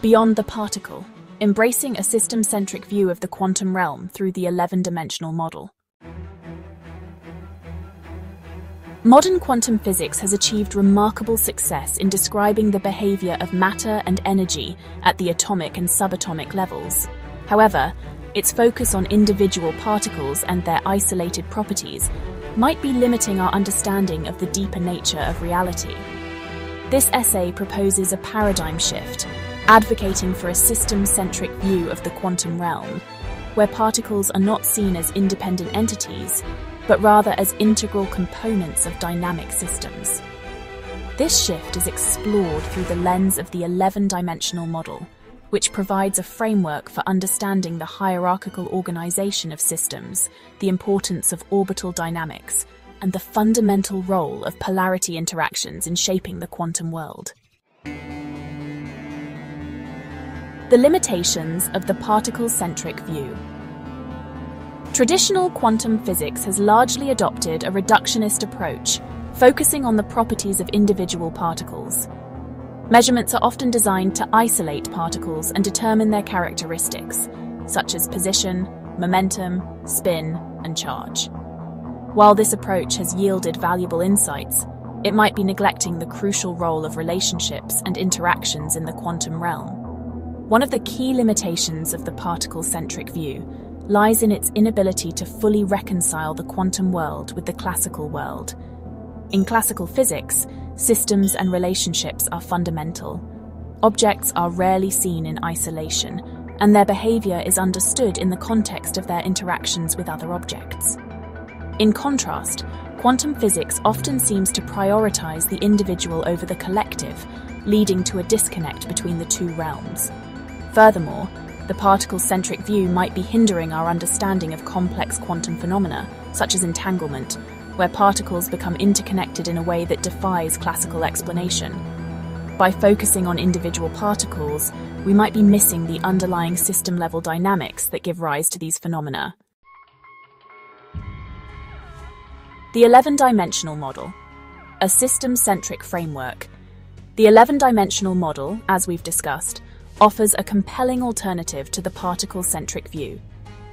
Beyond the particle, embracing a system-centric view of the quantum realm through the 11-dimensional model. Modern quantum physics has achieved remarkable success in describing the behavior of matter and energy at the atomic and subatomic levels. However, its focus on individual particles and their isolated properties might be limiting our understanding of the deeper nature of reality. This essay proposes a paradigm shift, advocating for a system-centric view of the quantum realm, where particles are not seen as independent entities, but rather as integral components of dynamic systems. This shift is explored through the lens of the 11 dimensional model, which provides a framework for understanding the hierarchical organization of systems, the importance of orbital dynamics, and the fundamental role of polarity interactions in shaping the quantum world. The limitations of the particle-centric view. Traditional quantum physics has largely adopted a reductionist approach, focusing on the properties of individual particles. Measurements are often designed to isolate particles and determine their characteristics, such as position, momentum, spin, and charge. While this approach has yielded valuable insights, it might be neglecting the crucial role of relationships and interactions in the quantum realm. One of the key limitations of the particle-centric view lies in its inability to fully reconcile the quantum world with the classical world. In classical physics, systems and relationships are fundamental. Objects are rarely seen in isolation, and their behavior is understood in the context of their interactions with other objects. In contrast, quantum physics often seems to prioritize the individual over the collective, leading to a disconnect between the two realms. Furthermore, the particle-centric view might be hindering our understanding of complex quantum phenomena, such as entanglement, where particles become interconnected in a way that defies classical explanation. By focusing on individual particles, we might be missing the underlying system-level dynamics that give rise to these phenomena. The 11-dimensional model, a system-centric framework. The 11-dimensional model, as we've discussed, offers a compelling alternative to the particle-centric view.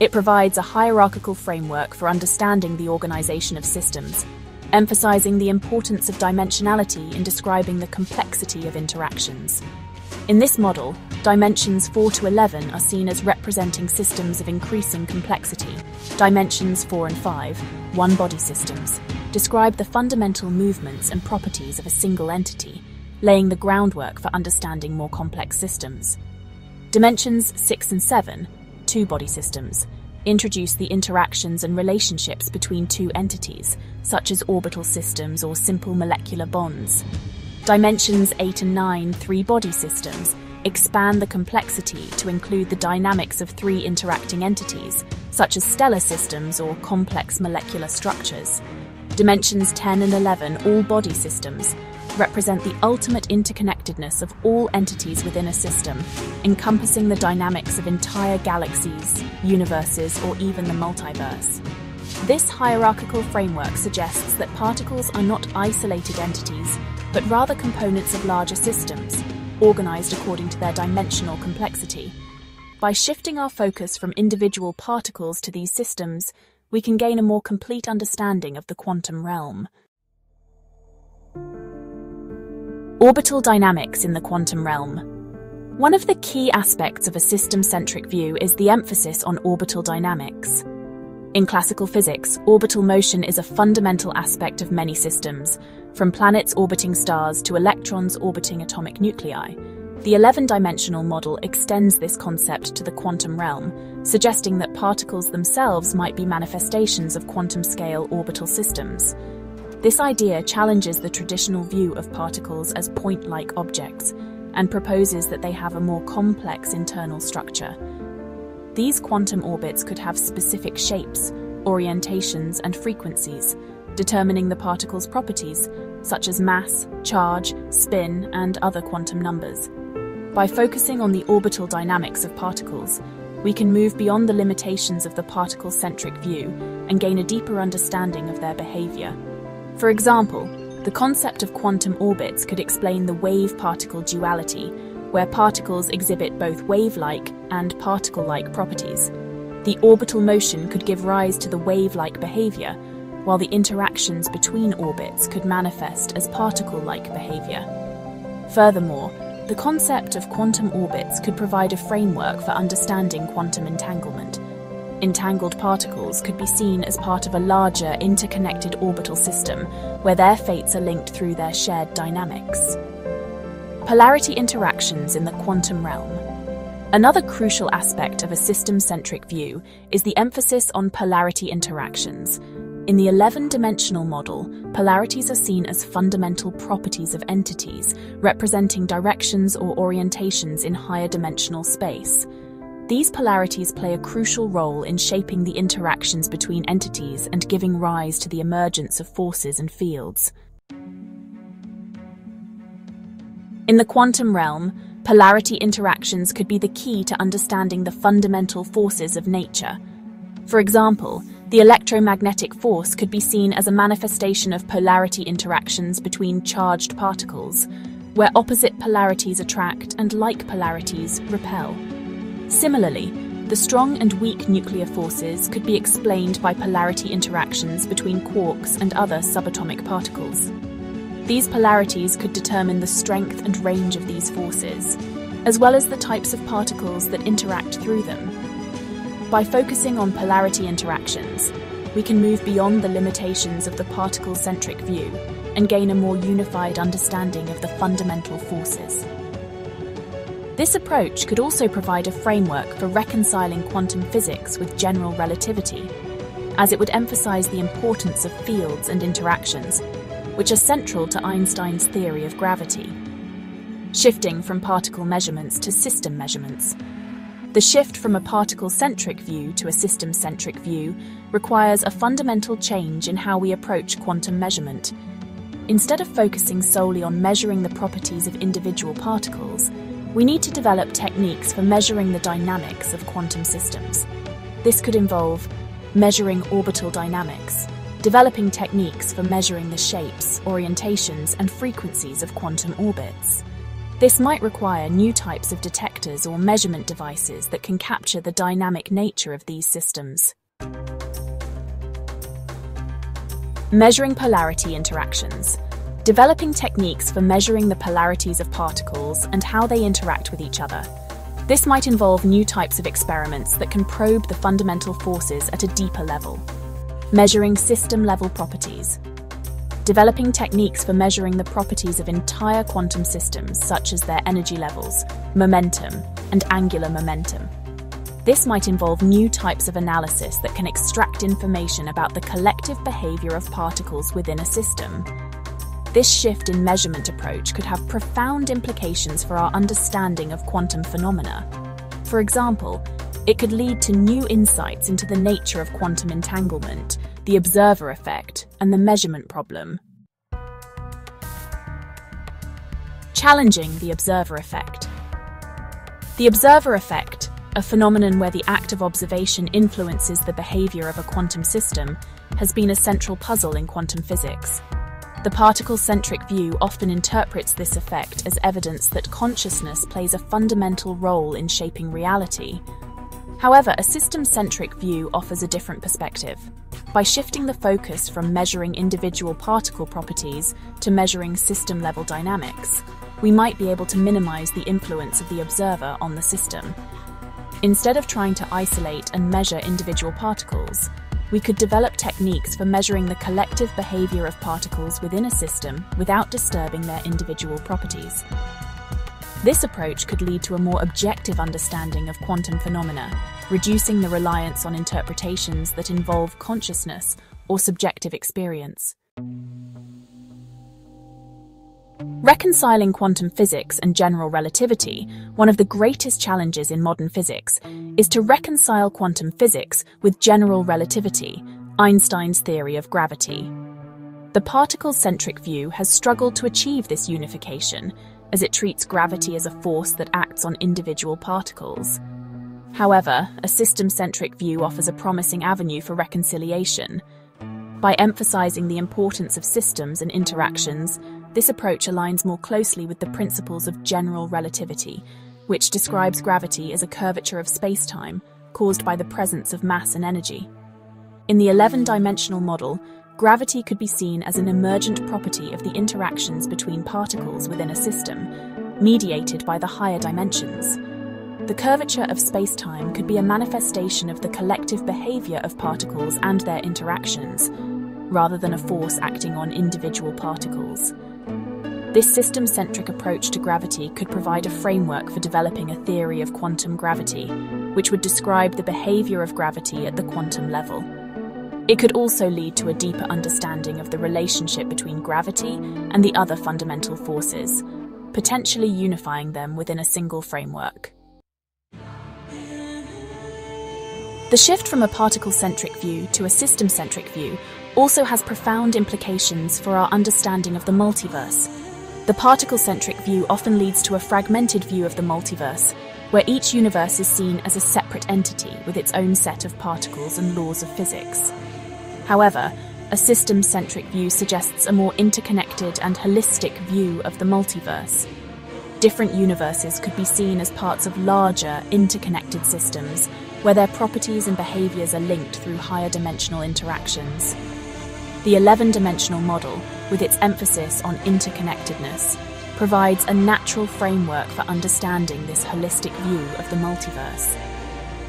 It provides a hierarchical framework for understanding the organization of systems, emphasizing the importance of dimensionality in describing the complexity of interactions. In this model, dimensions 4 to 11 are seen as representing systems of increasing complexity. Dimensions 4 and 5, one-body systems, describe the fundamental movements and properties of a single entity, laying the groundwork for understanding more complex systems. Dimensions 6 and 7, two-body systems, introduce the interactions and relationships between two entities, such as orbital systems or simple molecular bonds. Dimensions 8 and 9, three-body systems, expand the complexity to include the dynamics of three interacting entities, such as stellar systems or complex molecular structures. Dimensions 10 and 11, all body systems, represent the ultimate interconnectedness of all entities within a system, encompassing the dynamics of entire galaxies, universes, or even the multiverse. This hierarchical framework suggests that particles are not isolated entities, but rather components of larger systems, organized according to their dimensional complexity. By shifting our focus from individual particles to these systems, we can gain a more complete understanding of the quantum realm. Orbital dynamics in the quantum realm. One of the key aspects of a system-centric view is the emphasis on orbital dynamics. In classical physics, orbital motion is a fundamental aspect of many systems, from planets orbiting stars to electrons orbiting atomic nuclei. The 11-dimensional model extends this concept to the quantum realm, suggesting that particles themselves might be manifestations of quantum-scale orbital systems. This idea challenges the traditional view of particles as point-like objects and proposes that they have a more complex internal structure. These quantum orbits could have specific shapes, orientations, and frequencies, determining the particle's properties, such as mass, charge, spin, and other quantum numbers. By focusing on the orbital dynamics of particles, we can move beyond the limitations of the particle-centric view and gain a deeper understanding of their behavior. For example, the concept of quantum orbits could explain the wave-particle duality, where particles exhibit both wave-like and particle-like properties. The orbital motion could give rise to the wave-like behavior, while the interactions between orbits could manifest as particle-like behavior. Furthermore, the concept of quantum orbits could provide a framework for understanding quantum entanglement. Entangled particles could be seen as part of a larger interconnected orbital system where their fates are linked through their shared dynamics. Polarity interactions in the quantum realm. Another crucial aspect of a system centric view is the emphasis on polarity interactions, in the 11 dimensional model, polarities are seen as fundamental properties of entities, representing directions or orientations in higher dimensional space. These polarities play a crucial role in shaping the interactions between entities and giving rise to the emergence of forces and fields. In the quantum realm, polarity interactions could be the key to understanding the fundamental forces of nature. For example, the electromagnetic force could be seen as a manifestation of polarity interactions between charged particles, where opposite polarities attract and like polarities repel. Similarly, the strong and weak nuclear forces could be explained by polarity interactions between quarks and other subatomic particles. These polarities could determine the strength and range of these forces, as well as the types of particles that interact through them by focusing on polarity interactions, we can move beyond the limitations of the particle-centric view and gain a more unified understanding of the fundamental forces. This approach could also provide a framework for reconciling quantum physics with general relativity, as it would emphasize the importance of fields and interactions, which are central to Einstein's theory of gravity. Shifting from particle measurements to system measurements, the shift from a particle-centric view to a system-centric view requires a fundamental change in how we approach quantum measurement. Instead of focusing solely on measuring the properties of individual particles, we need to develop techniques for measuring the dynamics of quantum systems. This could involve measuring orbital dynamics, developing techniques for measuring the shapes, orientations, and frequencies of quantum orbits, this might require new types of detectors or measurement devices that can capture the dynamic nature of these systems. Measuring polarity interactions. Developing techniques for measuring the polarities of particles and how they interact with each other. This might involve new types of experiments that can probe the fundamental forces at a deeper level. Measuring system-level properties developing techniques for measuring the properties of entire quantum systems, such as their energy levels, momentum, and angular momentum. This might involve new types of analysis that can extract information about the collective behavior of particles within a system. This shift in measurement approach could have profound implications for our understanding of quantum phenomena. For example, it could lead to new insights into the nature of quantum entanglement, the observer effect, and the measurement problem. Challenging the observer effect. The observer effect, a phenomenon where the act of observation influences the behavior of a quantum system, has been a central puzzle in quantum physics. The particle centric view often interprets this effect as evidence that consciousness plays a fundamental role in shaping reality. However, a system centric view offers a different perspective. By shifting the focus from measuring individual particle properties to measuring system level dynamics, we might be able to minimize the influence of the observer on the system. Instead of trying to isolate and measure individual particles, we could develop techniques for measuring the collective behavior of particles within a system without disturbing their individual properties. This approach could lead to a more objective understanding of quantum phenomena, reducing the reliance on interpretations that involve consciousness or subjective experience. Reconciling quantum physics and general relativity, one of the greatest challenges in modern physics, is to reconcile quantum physics with general relativity, Einstein's theory of gravity. The particle centric view has struggled to achieve this unification as it treats gravity as a force that acts on individual particles. However, a system centric view offers a promising avenue for reconciliation. By emphasizing the importance of systems and interactions, This approach aligns more closely with the principles of general relativity, which describes gravity as a curvature of spacetime caused by the presence of mass and energy. In the 11 dimensional model, gravity could be seen as an emergent property of the interactions between particles within a system, mediated by the higher dimensions. The curvature of spacetime could be a manifestation of the collective behavior of particles and their interactions, rather than a force acting on individual particles. This system centric approach to gravity could provide a framework for developing a theory of quantum gravity, which would describe the behavior of gravity at the quantum level. It could also lead to a deeper understanding of the relationship between gravity and the other fundamental forces, potentially unifying them within a single framework. The shift from a particle centric view to a system centric view also has profound implications for our understanding of the multiverse. The particle centric view often leads to a fragmented view of the multiverse, where each universe is seen as a separate entity with its own set of particles and laws of physics. However, a system centric view suggests a more interconnected and holistic view of the multiverse. Different universes could be seen as parts of larger, interconnected systems where their properties and behaviours are linked through higher dimensional interactions. The 11 dimensional model, with its emphasis on interconnectedness, provides a natural framework for understanding this holistic view of the multiverse.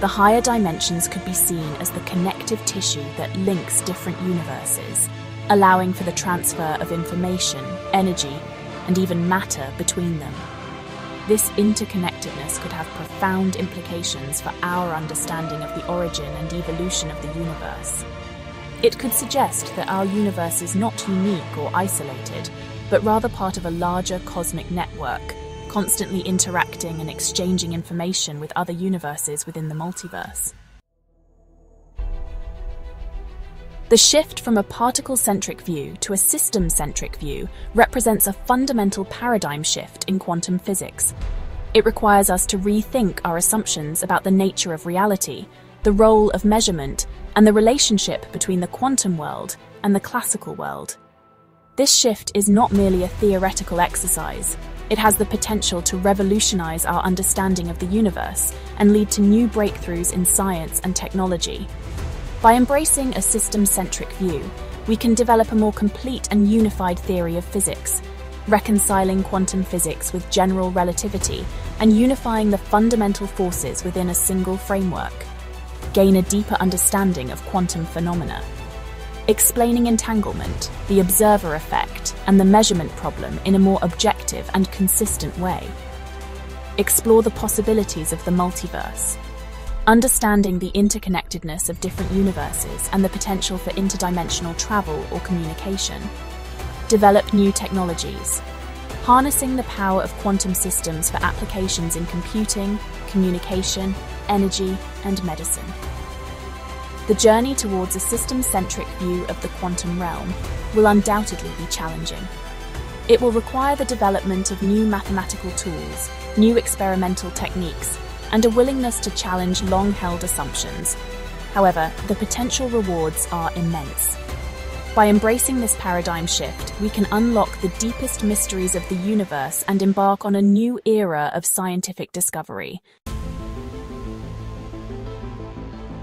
The higher dimensions could be seen as the connective tissue that links different universes, allowing for the transfer of information, energy, and even matter between them. This interconnectedness could have profound implications for our understanding of the origin and evolution of the universe. It could suggest that our universe is not unique or isolated, but rather part of a larger cosmic network constantly interacting and exchanging information with other universes within the multiverse. The shift from a particle centric view to a system centric view represents a fundamental paradigm shift in quantum physics. It requires us to rethink our assumptions about the nature of reality, the role of measurement, and the relationship between the quantum world and the classical world. This shift is not merely a theoretical exercise, it has the potential to revolutionize our understanding of the universe and lead to new breakthroughs in science and technology. By embracing a system centric view, we can develop a more complete and unified theory of physics, reconciling quantum physics with general relativity and unifying the fundamental forces within a single framework, gain a deeper understanding of quantum phenomena explaining entanglement, the observer effect, and the measurement problem in a more objective and consistent way. Explore the possibilities of the multiverse, understanding the interconnectedness of different universes and the potential for interdimensional travel or communication. Develop new technologies, harnessing the power of quantum systems for applications in computing, communication, energy, and medicine. The journey towards a system centric view of the quantum realm will undoubtedly be challenging. It will require the development of new mathematical tools, new experimental techniques, and a willingness to challenge long held assumptions. However, the potential rewards are immense. By embracing this paradigm shift, we can unlock the deepest mysteries of the universe and embark on a new era of scientific discovery.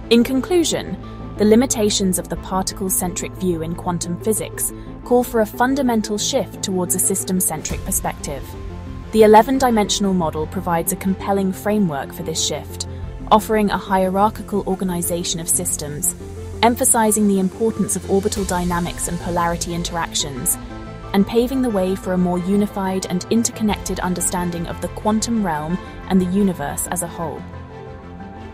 In conclusion, the limitations of the particle centric view in quantum physics call for a fundamental shift towards a system centric perspective. The 11 dimensional model provides a compelling framework for this shift, offering a hierarchical organization of systems, emphasizing the importance of orbital dynamics and polarity interactions, and paving the way for a more unified and interconnected understanding of the quantum realm and the universe as a whole.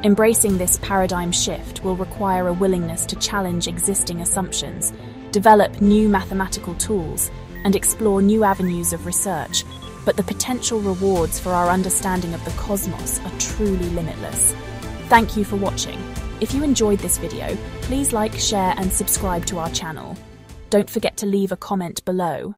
Embracing this paradigm shift will require a willingness to challenge existing assumptions, develop new mathematical tools, and explore new avenues of research, but the potential rewards for our understanding of the cosmos are truly limitless. Thank you for watching. If you enjoyed this video, please like, share and subscribe to our channel. Don't forget to leave a comment below.